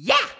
Yeah!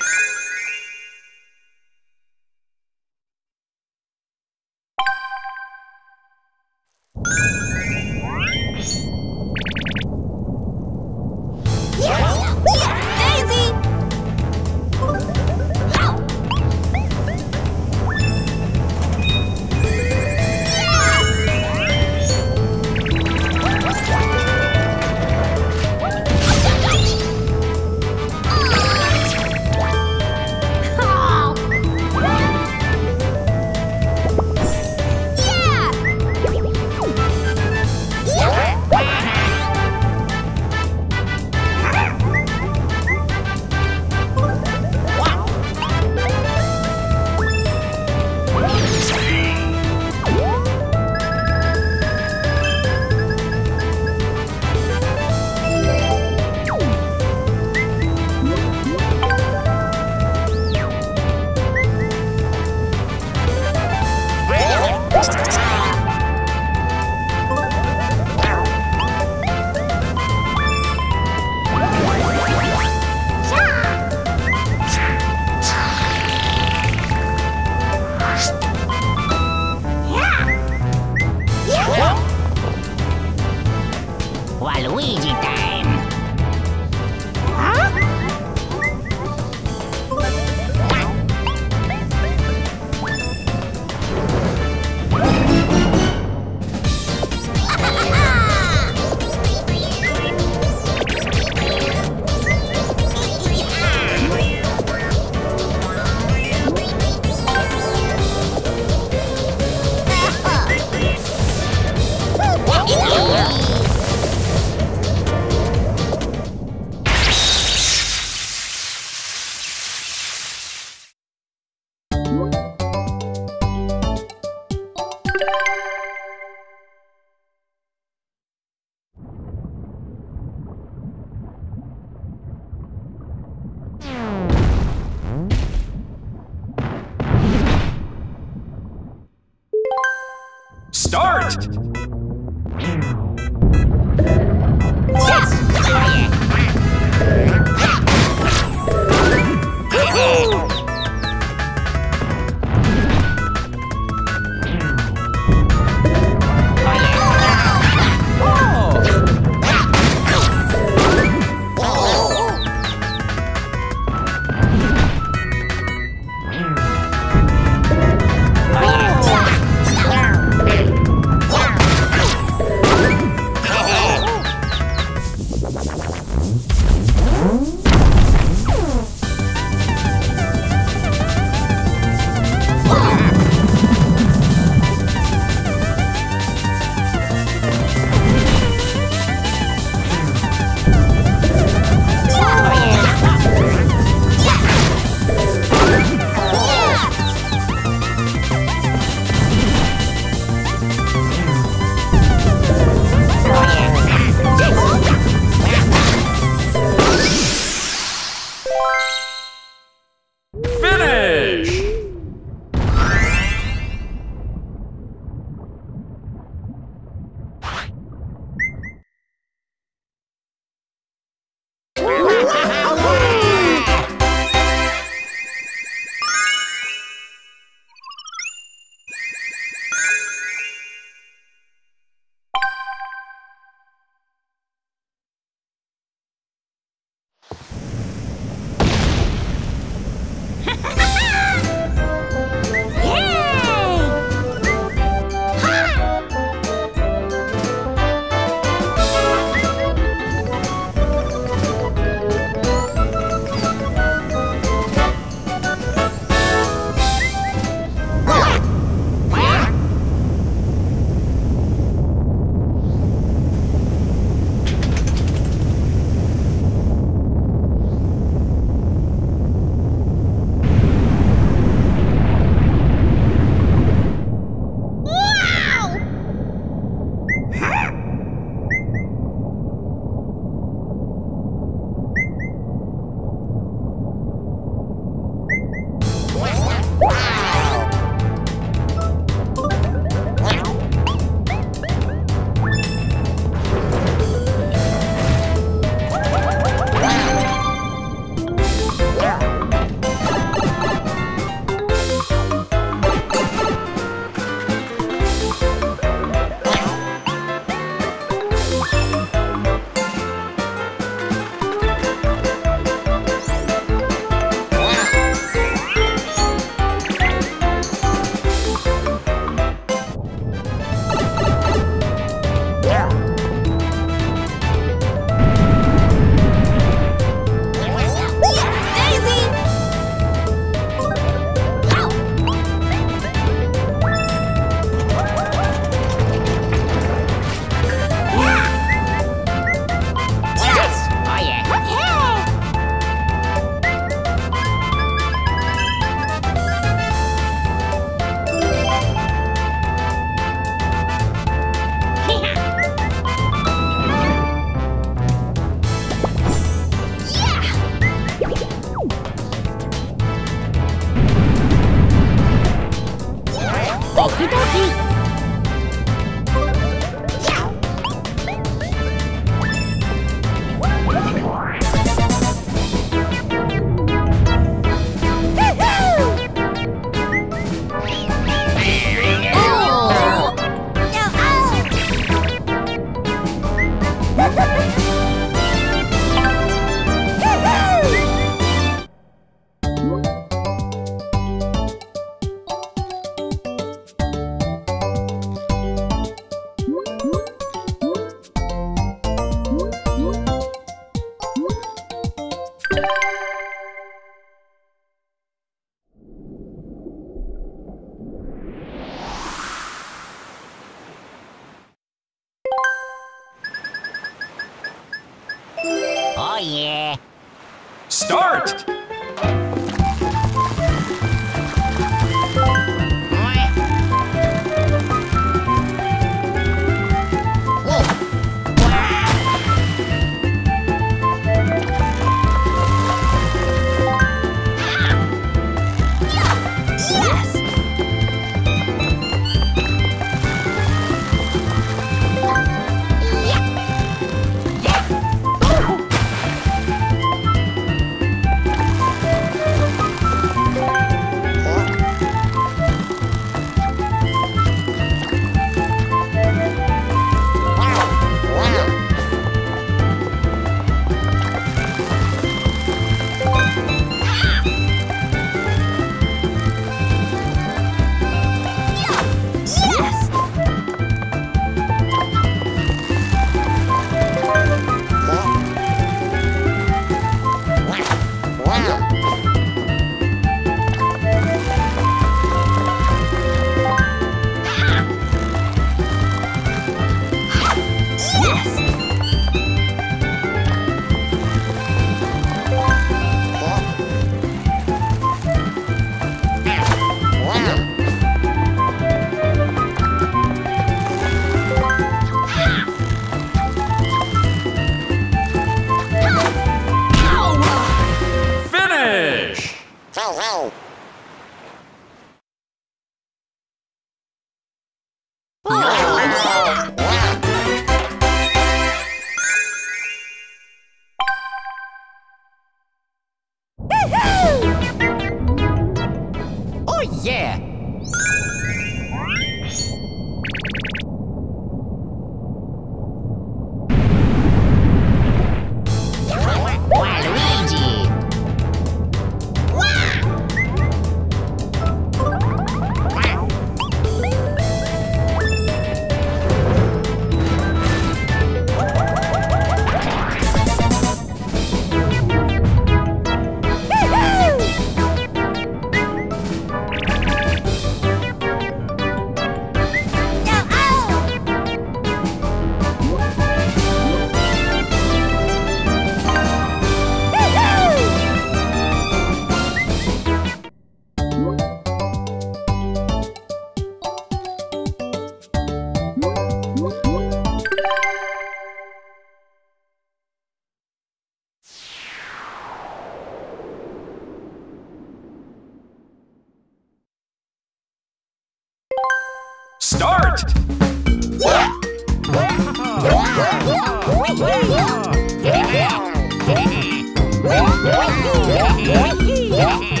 Finish!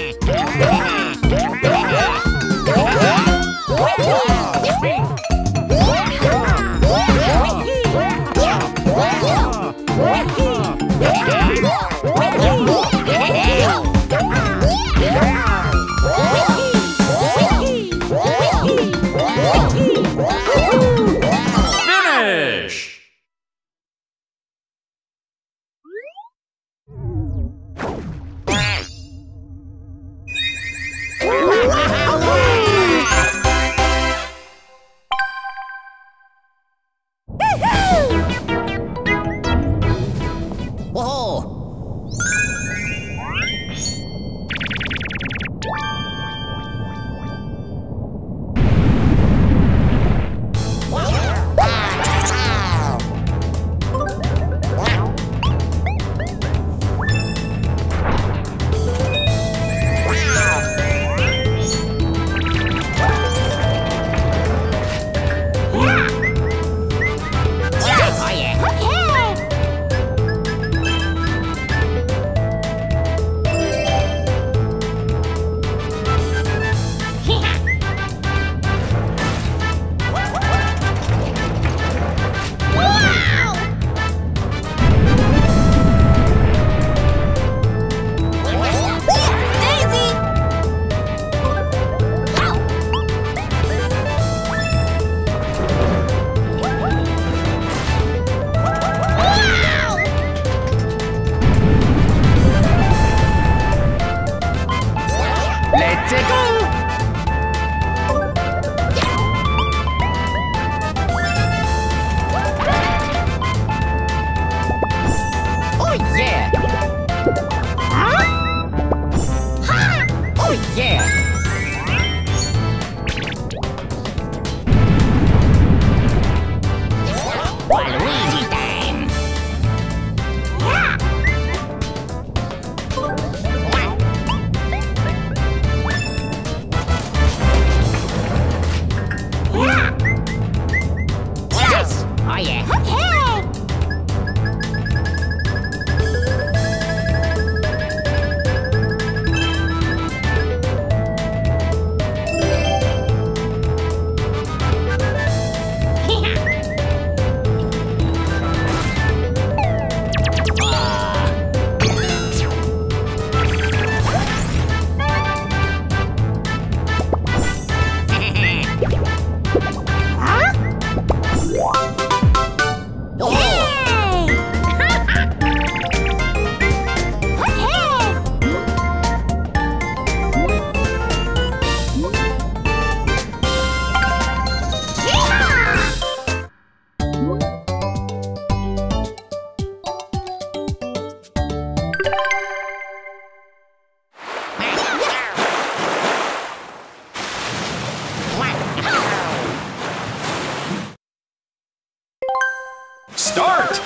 start!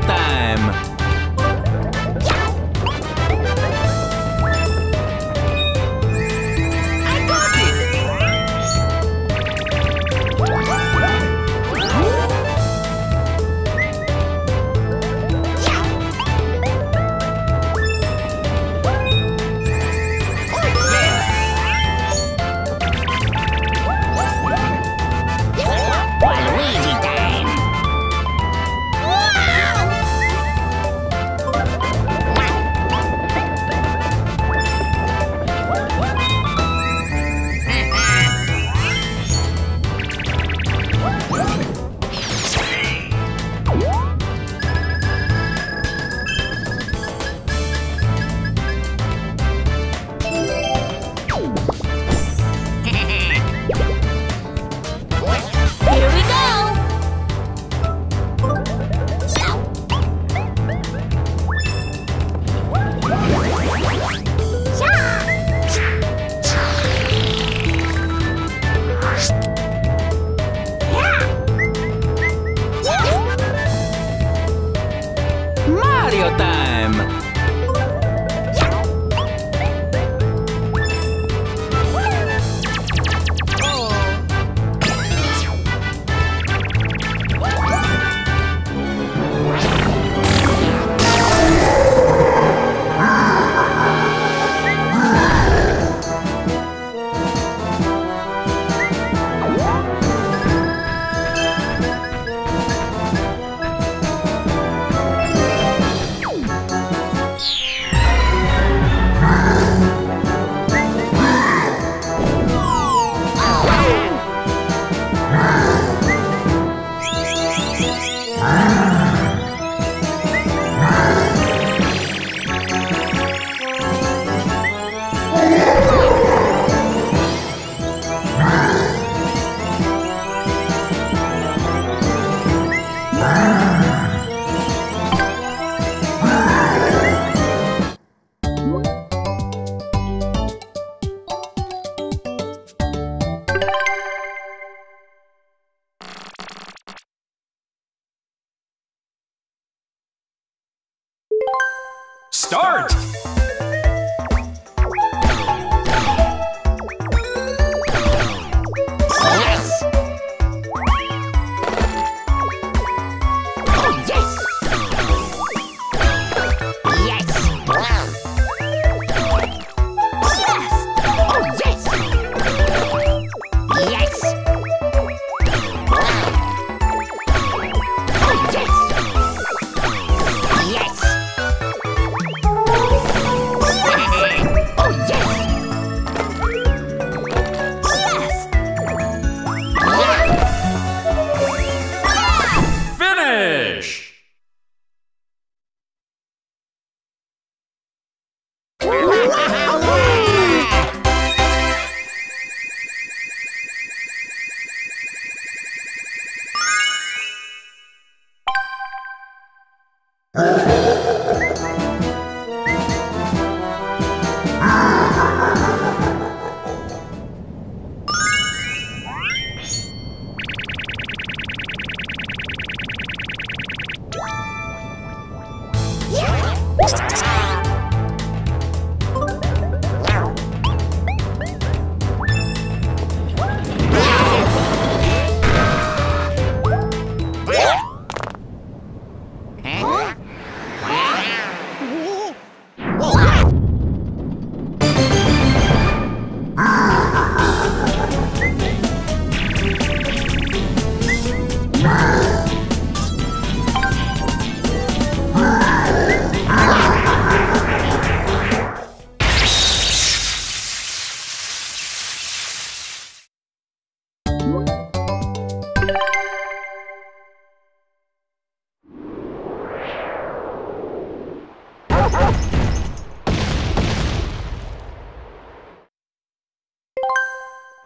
time.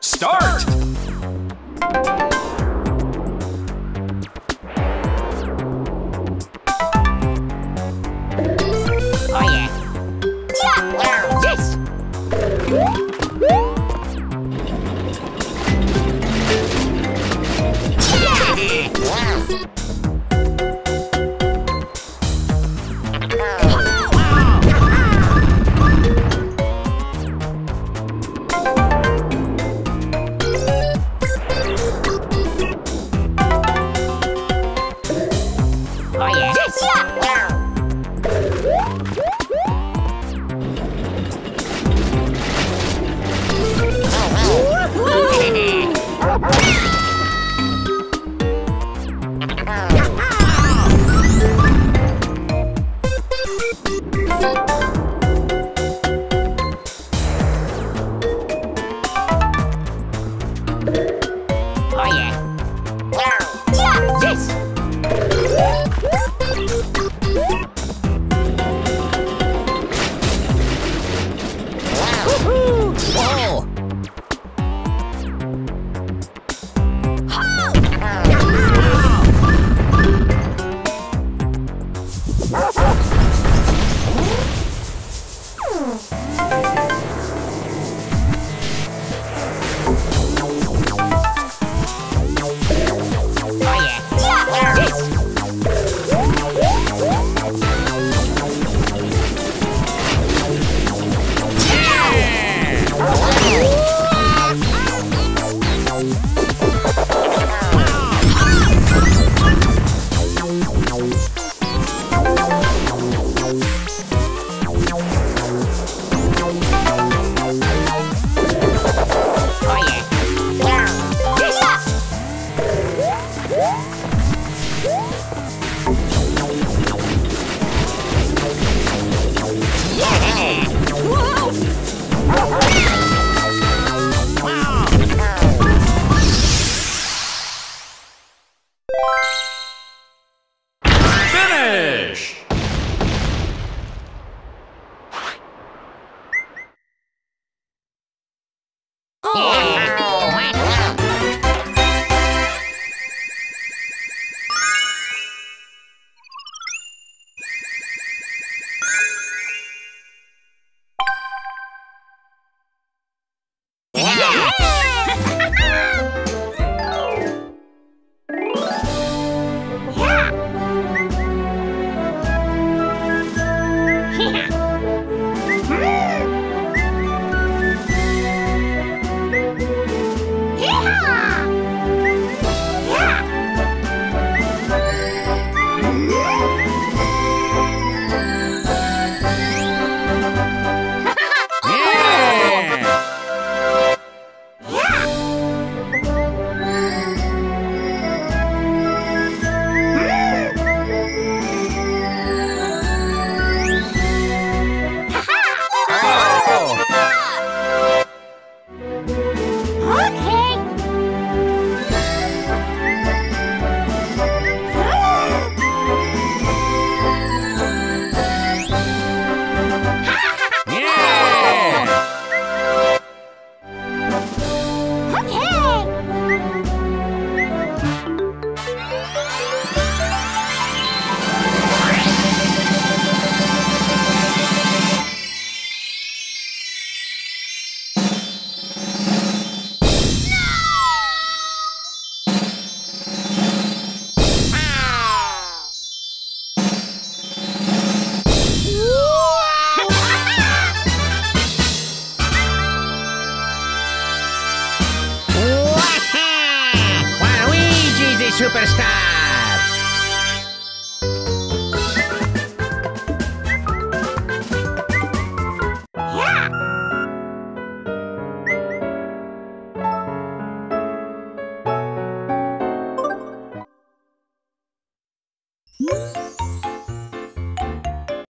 Start! Start.